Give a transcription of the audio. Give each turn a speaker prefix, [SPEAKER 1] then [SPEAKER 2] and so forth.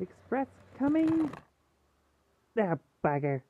[SPEAKER 1] Express coming. There, bagger!